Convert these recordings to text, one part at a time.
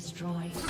Destroyed.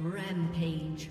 Rampage.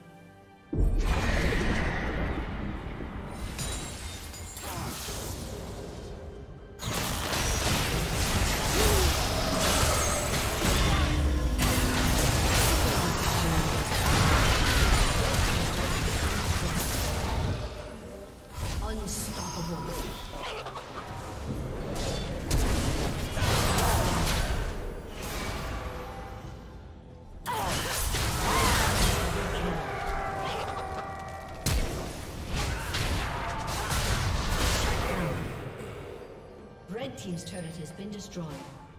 Destroyed.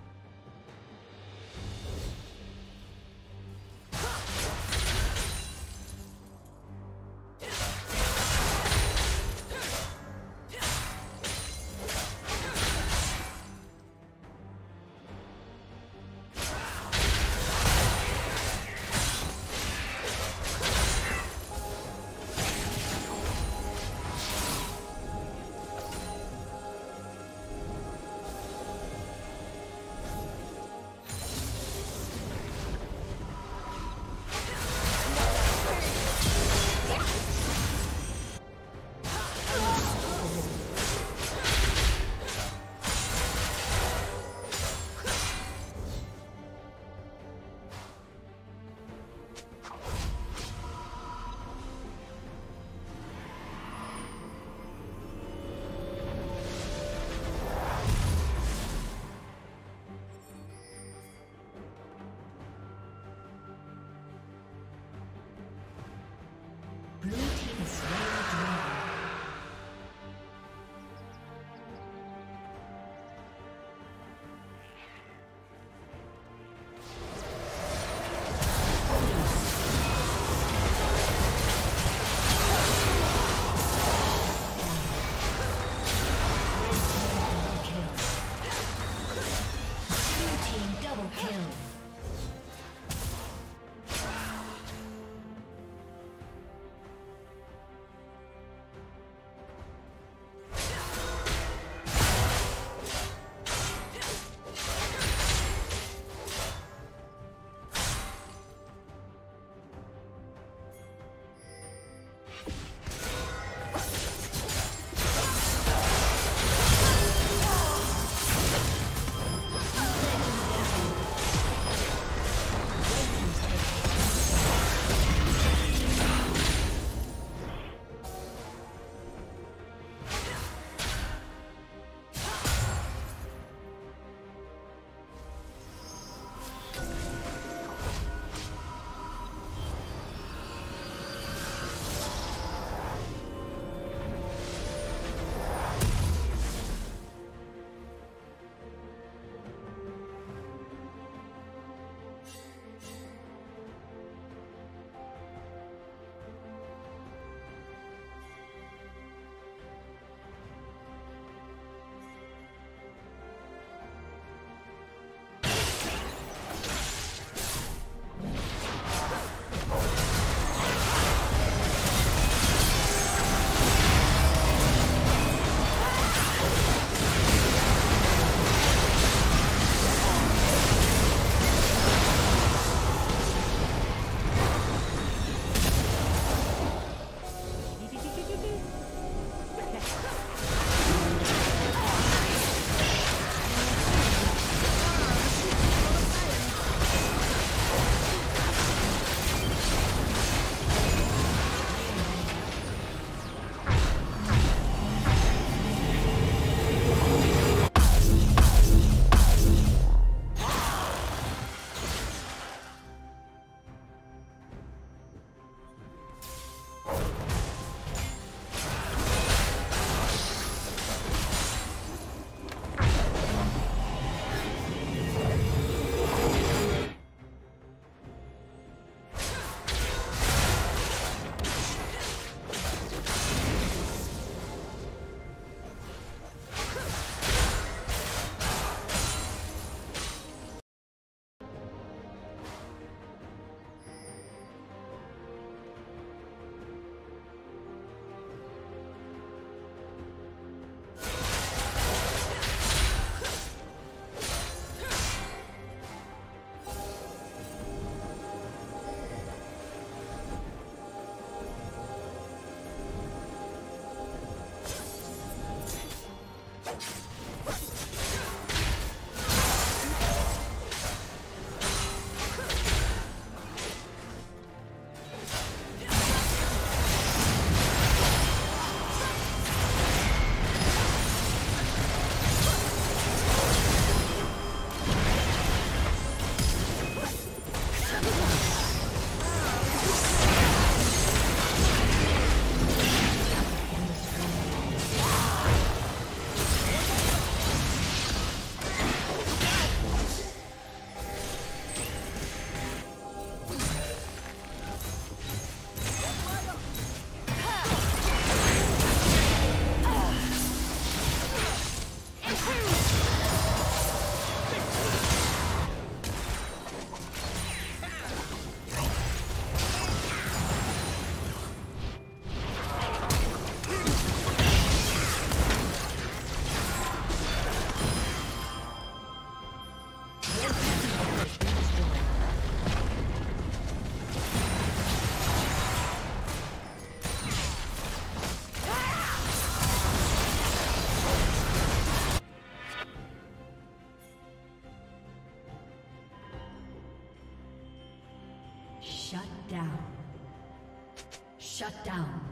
Shut down.